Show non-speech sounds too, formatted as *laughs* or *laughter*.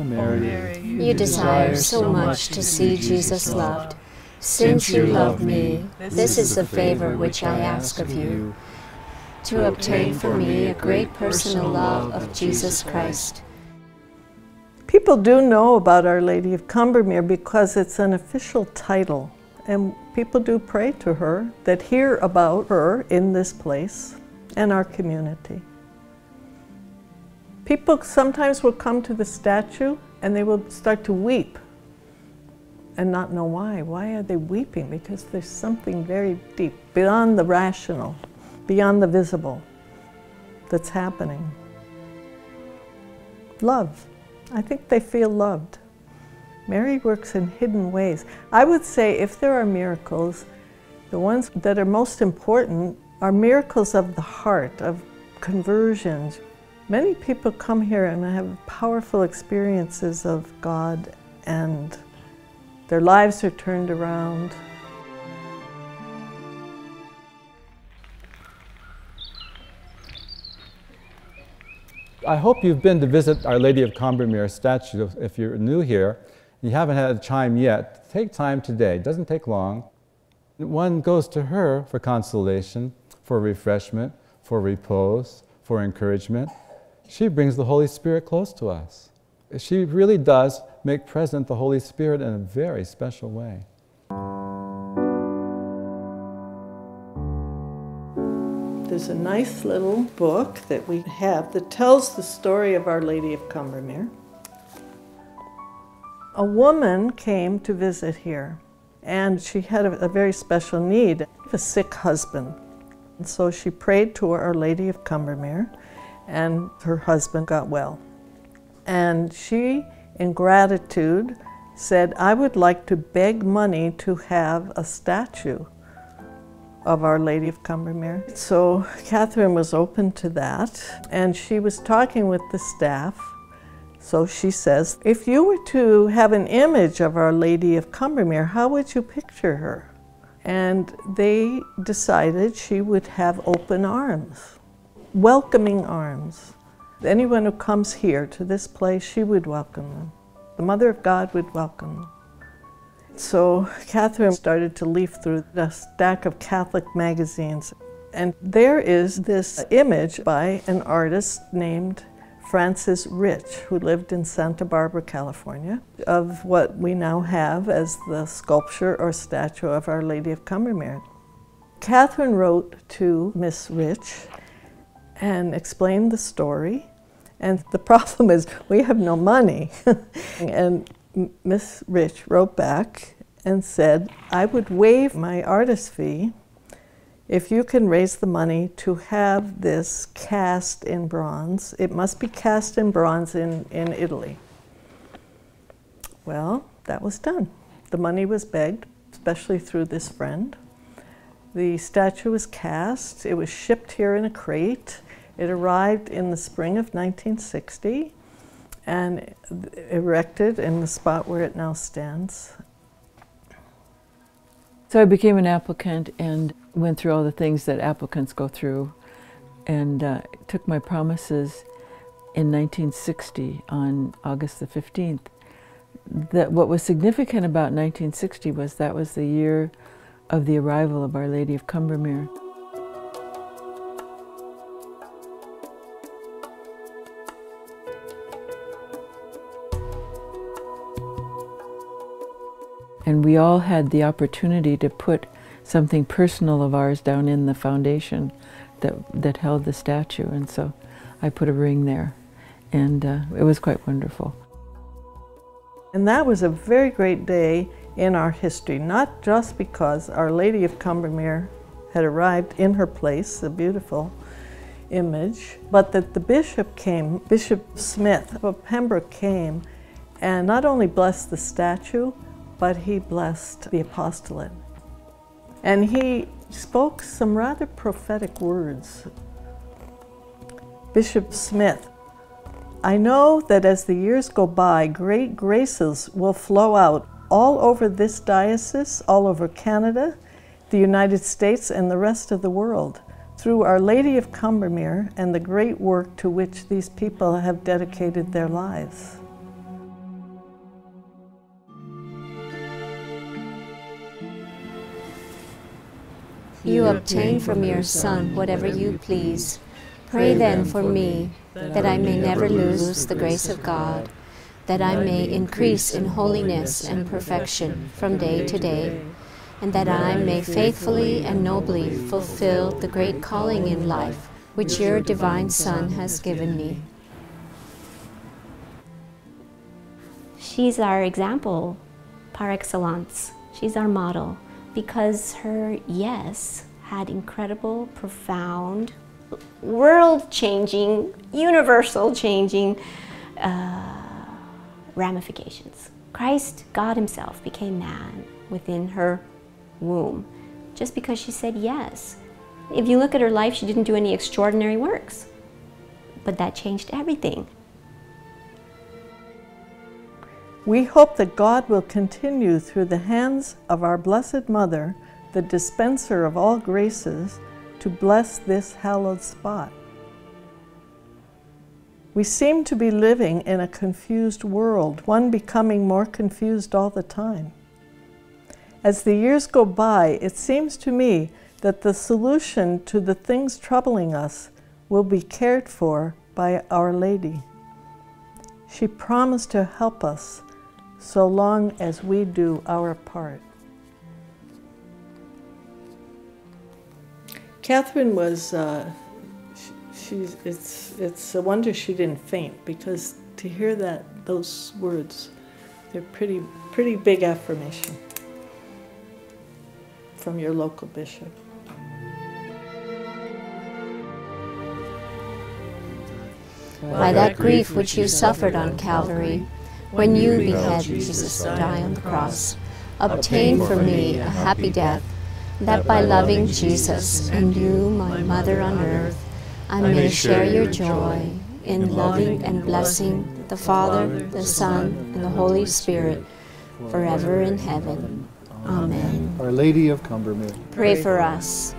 Oh, o oh, Mary, You desire so much to see Jesus loved. Since you love me, this is the favor which I ask of you, to obtain for me a great personal love of Jesus Christ. People do know about Our Lady of Combermere because it's an official title, and people do pray to her that hear about her in this place and our community. People sometimes will come to the statue and they will start to weep and not know why. Why are they weeping? Because there's something very deep, beyond the rational, beyond the visible, that's happening. Love. I think they feel loved. Mary works in hidden ways. I would say if there are miracles, the ones that are most important are miracles of the heart, of conversions, Many people come here and have powerful experiences of God and their lives are turned around. I hope you've been to visit Our Lady of Combermere statue. If you're new here, you haven't had a chime yet, take time today. It doesn't take long. One goes to her for consolation, for refreshment, for repose, for encouragement she brings the Holy Spirit close to us. She really does make present the Holy Spirit in a very special way. There's a nice little book that we have that tells the story of Our Lady of Combermere. A woman came to visit here, and she had a, very special need, a sick husband. And so she prayed to Our Lady of Combermere, and her husband got well. And she, in gratitude, said, I would like to beg money to have a statue of Our Lady of Combermere. So Catherine was open to that, and she was talking with the staff. So she says, if you were to have an image of Our Lady of Combermere, how would you picture her? And they decided she would have open arms welcoming arms. Anyone who comes here to this place, she would welcome them. The Mother of God would welcome them. So Catherine started to leaf through the stack of Catholic magazines. And there is this image by an artist named Frances Rich, who lived in Santa Barbara, California, of what we now have as the sculpture or statue of Our Lady of Combermere. Catherine wrote to Miss Rich and explained the story. And the *laughs* problem is we have no money. *laughs* and Miss Rich wrote back and said, I would waive my artist fee if you can raise the money to have this cast in bronze. It must be cast in bronze in, in Italy. Well, that was done. The money was begged, especially through this friend. The statue was cast. It was shipped here in a crate. It arrived in the spring of 1960 and erected in the spot where it now stands. So I became an applicant and went through all the things that applicants go through and uh, took my promises in 1960 on August the 15th. That what was significant about 1960 was that was the year of the arrival of Our Lady of Combermere. And we all had the opportunity to put something personal of ours down in the foundation that, that held the statue. And so I put a ring there. And uh, it was quite wonderful. And that was a very great day in our history, not just because Our Lady of Combermere had arrived in her place, a beautiful image, but that the bishop came, Bishop Smith of Pembroke came and not only blessed the statue, but he blessed the apostolate. And he spoke some rather prophetic words. Bishop Smith, I know that as the years go by, great graces will flow out all over this diocese, all over Canada, the United States, and the rest of the world through Our Lady of Combermere and the great work to which these people have dedicated their lives. You mm-hmm. obtain from your Son whatever you please. Pray then for me, that I may never lose the grace of God, that I may increase in holiness and perfection from day to day, and that I may faithfully and nobly fulfill the great calling in life which your divine Son has given me. She's our example par excellence. She's our model because her yes had incredible, profound, world changing, universal changing uh, ramifications. Christ, God Himself, became man within her womb just because she said yes. If you look at her life, she didn't do any extraordinary works, but that changed everything. We hope that God will continue through the hands of our Blessed Mother, the dispenser of all graces, to bless this hallowed spot. We seem to be living in a confused world, one becoming more confused all the time. As the years go by, it seems to me that the solution to the things troubling us will be cared for by Our Lady. She promised to help us so long as we do our part. Catherine was, uh, she, she's, it's, it's a wonder she didn't faint because to hear that, those words, they're pretty, pretty big affirmation from your local bishop. By that grief which you suffered on Calvary, when you beheld Jesus die on the cross, obtain for me a happy death, that by loving Jesus and you, my mother on earth, I may share your joy in loving and blessing the Father, the Son, and the Holy Spirit forever in heaven. Amen. Our Lady of Combermere. Pray for us.